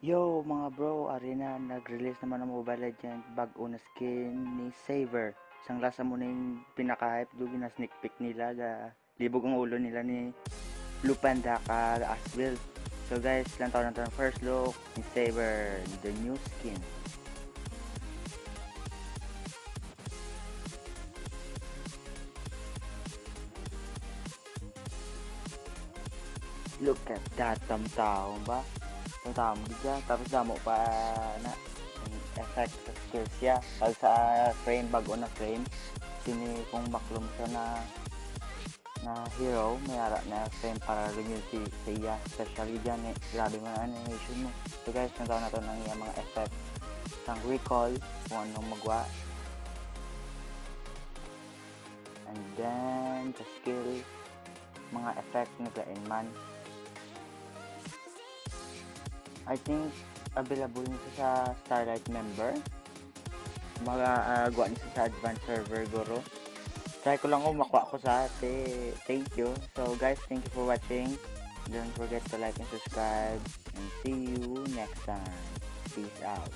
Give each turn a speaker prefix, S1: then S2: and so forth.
S1: Yo mga bro, Arena, nag-release naman ng Mobile Legends bago na skin ni Saver. Isang lasa mo na yung pinaka-hype doon na sneak peek nila ga libog ang ulo nila ni Blue Panda ka Aswell. So guys, lang taon na to ng first look ni Saver, the new skin. Look at that, tamtaong ba? Tamtaong di dyan. Tapos damo pa na yung effect skills siya. Pag sa frame, bago na frame, sini kung baklom siya na na hero, may ara na frame para rin yun si, si iya. Especially dyan, eh, grabe ang animation mo. So guys, nagkaroon na to ng iya mga effect. Sang recall, kung anong magwa. And then, the skill, mga effect ni man. I think available nito sa Starlight member. Mga uh, gawa nito sa advanced server guro. Try ko lang kung makuha ko sa ate. Thank you. So guys, thank you for watching. Don't forget to like and subscribe. And see you next time. Peace out.